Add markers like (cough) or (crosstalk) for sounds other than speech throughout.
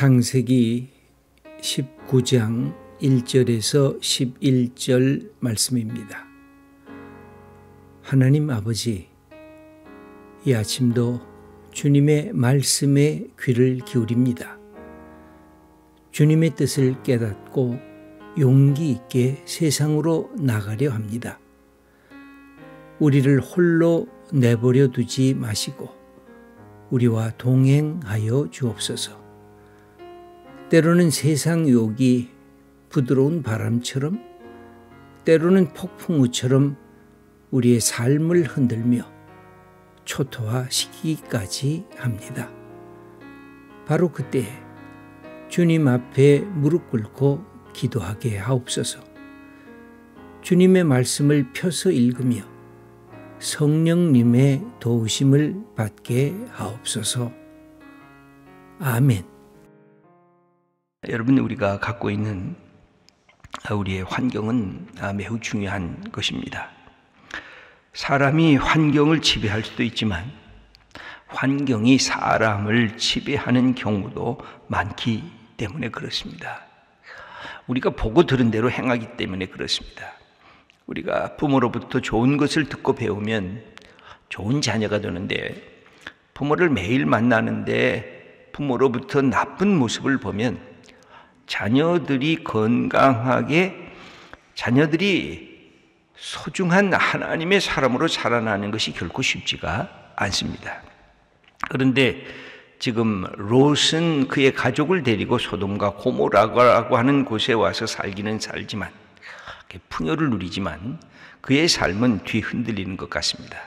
창세기 19장 1절에서 11절 말씀입니다. 하나님 아버지, 이 아침도 주님의 말씀에 귀를 기울입니다. 주님의 뜻을 깨닫고 용기 있게 세상으로 나가려 합니다. 우리를 홀로 내버려 두지 마시고 우리와 동행하여 주옵소서. 때로는 세상 욕이 부드러운 바람처럼 때로는 폭풍우처럼 우리의 삶을 흔들며 초토화시키기까지 합니다. 바로 그때 주님 앞에 무릎 꿇고 기도하게 하옵소서. 주님의 말씀을 펴서 읽으며 성령님의 도우심을 받게 하옵소서. 아멘. 여러분 우리가 갖고 있는 우리의 환경은 매우 중요한 것입니다. 사람이 환경을 지배할 수도 있지만 환경이 사람을 지배하는 경우도 많기 때문에 그렇습니다. 우리가 보고 들은 대로 행하기 때문에 그렇습니다. 우리가 부모로부터 좋은 것을 듣고 배우면 좋은 자녀가 되는데 부모를 매일 만나는데 부모로부터 나쁜 모습을 보면 자녀들이 건강하게 자녀들이 소중한 하나님의 사람으로 자라나는 것이 결코 쉽지가 않습니다. 그런데 지금 롯은 그의 가족을 데리고 소돔과 고모라고 하는 곳에 와서 살기는 살지만 풍요를 누리지만 그의 삶은 뒤흔들리는 것 같습니다.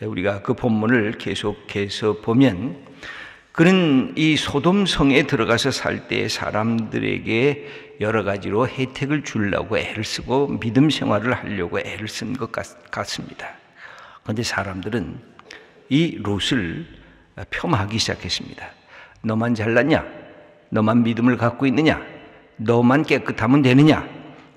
우리가 그 본문을 계속해서 보면 그는 이 소돔 성에 들어가서 살 때 사람들에게 여러 가지로 혜택을 주려고 애를 쓰고 믿음 생활을 하려고 애를 쓴 것 같습니다. 그런데 사람들은 이 롯을 폄하하기 시작했습니다. 너만 잘났냐? 너만 믿음을 갖고 있느냐? 너만 깨끗하면 되느냐?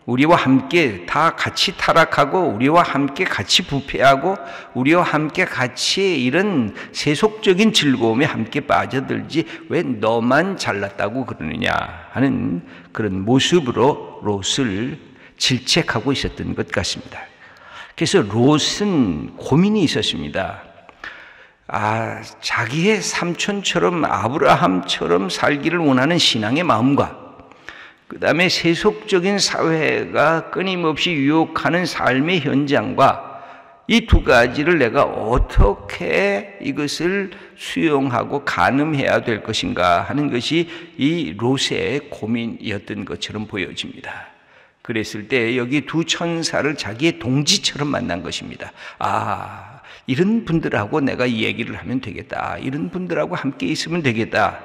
우리와 함께 다 같이 타락하고 우리와 함께 같이 부패하고 우리와 함께 같이 이런 세속적인 즐거움에 함께 빠져들지 왜 너만 잘났다고 그러느냐 하는 그런 모습으로 롯을 질책하고 있었던 것 같습니다. 그래서 롯은 고민이 있었습니다. 아, 자기의 삼촌처럼 아브라함처럼 살기를 원하는 신앙의 마음과 그 다음에 세속적인 사회가 끊임없이 유혹하는 삶의 현장과 이 두 가지를 내가 어떻게 이것을 수용하고 가늠해야 될 것인가 하는 것이 이 롯의 고민이었던 것처럼 보여집니다. 그랬을 때 여기 두 천사를 자기의 동지처럼 만난 것입니다. 아, 이런 분들하고 내가 이 얘기를 하면 되겠다. 이런 분들하고 함께 있으면 되겠다.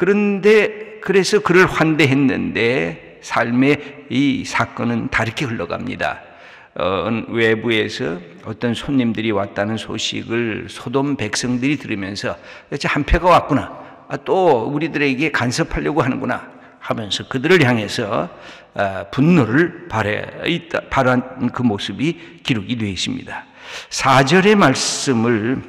그런데 그래서 그를 환대했는데 삶의 이 사건은 다르게 흘러갑니다. 어, 외부에서 어떤 손님들이 왔다는 소식을 소돔 백성들이 들으면서 한 패가 왔구나. 아, 또 우리들에게 간섭하려고 하는구나 하면서 그들을 향해서 아, 분노를 발해 발한 그 모습이 기록이 되어 있습니다. 4절의 말씀을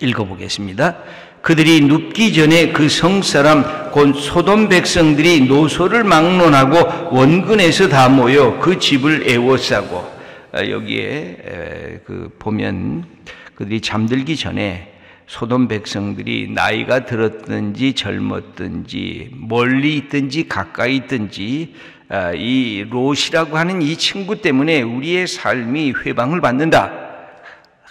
읽어보겠습니다. 그들이 눕기 전에 그 성 사람 곧 소돔 백성들이 노소를 막론하고 원근에서 다 모여 그 집을 애워싸고 아, 여기에 그 보면 그들이 잠들기 전에 소돔 백성들이 나이가 들었든지 젊었든지 멀리 있든지 가까이 있든지 아, 이 롯이라고 하는 이 친구 때문에 우리의 삶이 회방을 받는다.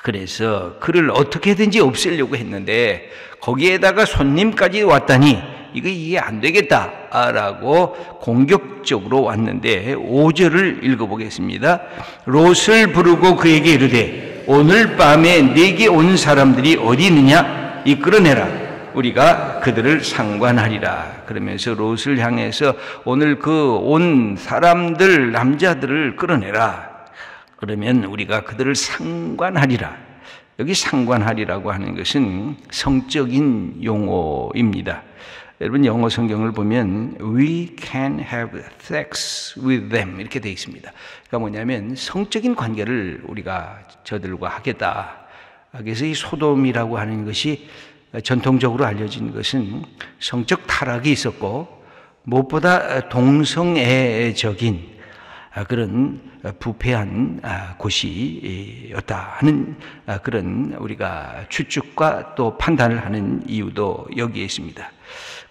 그래서 그를 어떻게든지 없애려고 했는데 거기에다가 손님까지 왔다니 이거 이해 안 되겠다라고 공격적으로 왔는데 5절을 읽어보겠습니다. 롯을 부르고 그에게 이르되 오늘 밤에 내게 온 사람들이 어디 있느냐 이끌어내라. 우리가 그들을 상관하리라. 그러면서 롯을 향해서 오늘 그 온 사람들 남자들을 끌어내라. 그러면 우리가 그들을 상관하리라. 여기 상관하리라고 하는 것은 성적인 용어입니다. 여러분 영어 성경을 보면 we can have sex with them 이렇게 되어 있습니다. 그러니까 뭐냐면 성적인 관계를 우리가 저들과 하겠다. 그래서 이 소돔이라고 하는 것이 전통적으로 알려진 것은 성적 타락이 있었고 무엇보다 동성애적인 그런 부패한 곳이었다 하는 그런 우리가 추측과 또 판단을 하는 이유도 여기에 있습니다.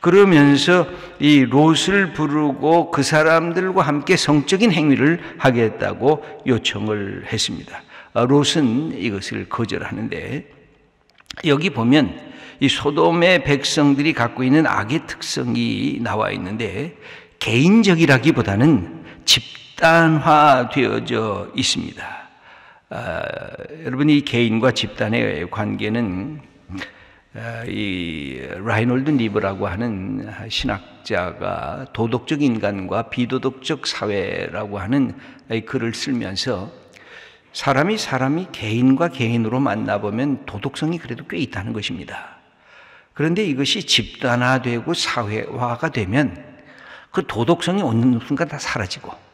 그러면서 이 롯을 부르고 그 사람들과 함께 성적인 행위를 하겠다고 요청을 했습니다. 롯은 이것을 거절하는데 여기 보면 이 소돔의 백성들이 갖고 있는 악의 특성이 나와 있는데 개인적이라기보다는 집 단화되어져 있습니다. 아, 여러분 이 개인과 집단의 관계는 아, 이 라이놀드 니브라고 하는 신학자가 도덕적 인간과 비도덕적 사회라고 하는 글을 쓰면서 사람이 사람이 개인과 개인으로 만나보면 도덕성이 그래도 꽤 있다는 것입니다. 그런데 이것이 집단화되고 사회화가 되면 그 도덕성이 어느 순간 다 사라지고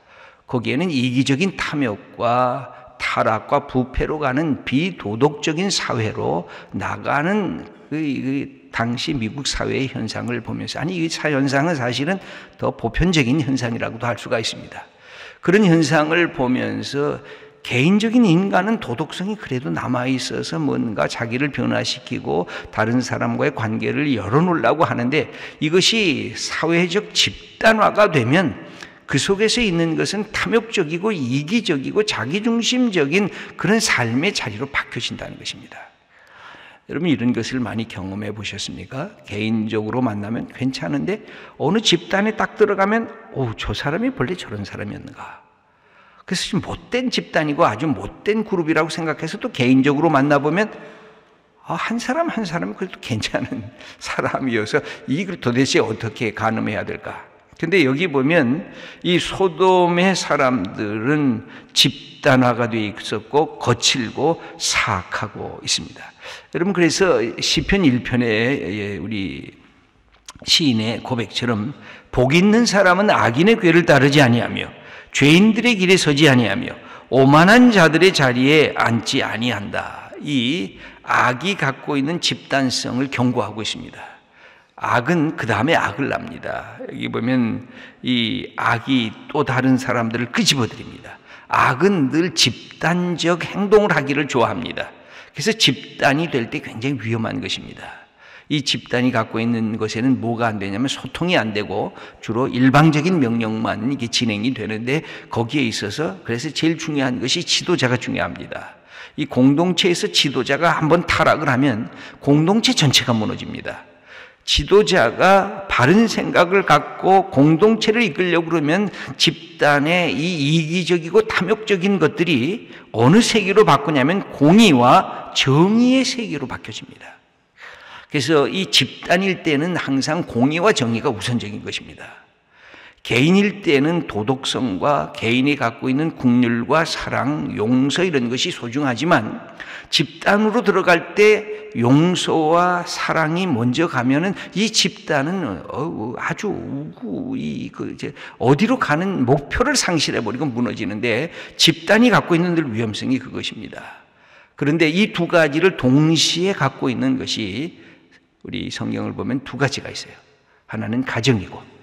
거기에는 이기적인 탐욕과 타락과 부패로 가는 비도덕적인 사회로 나가는 그, 그 당시 미국 사회의 현상을 보면서 아니 이 현상은 사실은 더 보편적인 현상이라고도 할 수가 있습니다. 그런 현상을 보면서 개인적인 인간은 도덕성이 그래도 남아 있어서 뭔가 자기를 변화시키고 다른 사람과의 관계를 열어놓으려고 하는데 이것이 사회적 집단화가 되면 그 속에서 있는 것은 탐욕적이고 이기적이고 자기중심적인 그런 삶의 자리로 바뀌어진다는 것입니다. 여러분 이런 것을 많이 경험해 보셨습니까? 개인적으로 만나면 괜찮은데 어느 집단에 딱 들어가면 오, 저 사람이 원래 저런 사람이었는가? 그래서 못된 집단이고 아주 못된 그룹이라고 생각해서 또 개인적으로 만나보면 아, 한 사람 한 사람이 그래도 (laughs) 괜찮은 사람이어서 이걸 도대체 어떻게 가늠해야 될까? 근데 여기 보면 이 소돔의 사람들은 집단화가 되어 있었고 거칠고 사악하고 있습니다. 여러분 그래서 시편 1편에 우리 시인의 고백처럼 복 있는 사람은 악인의 궤를 따르지 아니하며 죄인들의 길에 서지 아니하며 오만한 자들의 자리에 앉지 아니한다. 이 악이 갖고 있는 집단성을 경고하고 있습니다. 악은 그 다음에 악을 납니다. 여기 보면 이 악이 또 다른 사람들을 끄집어들입니다. 악은 늘 집단적 행동을 하기를 좋아합니다. 그래서 집단이 될 때 굉장히 위험한 것입니다. 이 집단이 갖고 있는 것에는 뭐가 안 되냐면 소통이 안 되고 주로 일방적인 명령만 이게 진행이 되는데 거기에 있어서 그래서 제일 중요한 것이 지도자가 중요합니다. 이 공동체에서 지도자가 한번 타락을 하면 공동체 전체가 무너집니다. 지도자가 바른 생각을 갖고 공동체를 이끌려고 그러면 집단의 이 이기적이고 탐욕적인 것들이 어느 세계로 바꾸냐면 공의와 정의의 세계로 바뀌어집니다. 그래서 이 집단일 때는 항상 공의와 정의가 우선적인 것입니다. 개인일 때는 도덕성과 개인이 갖고 있는 국률과 사랑, 용서 이런 것이 소중하지만 집단으로 들어갈 때 용서와 사랑이 먼저 가면은 이 집단은 아주 우구 이그 어디로 가는 목표를 상실해 버리고 무너지는데 집단이 갖고 있는 늘 위험성이 그것입니다. 그런데 이 두 가지를 동시에 갖고 있는 것이 우리 성경을 보면 두 가지가 있어요. 하나는 가정이고,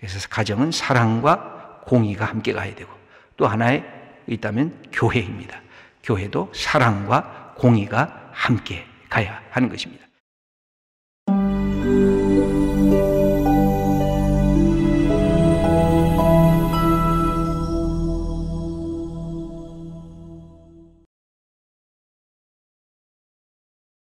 그래서 가정은 사랑과 공의가 함께 가야 되고, 또 하나에 있다면 교회입니다. 교회도 사랑과 공의가 함께 가야 하는 것입니다.